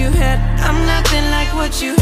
you had. I'm nothing like what you had.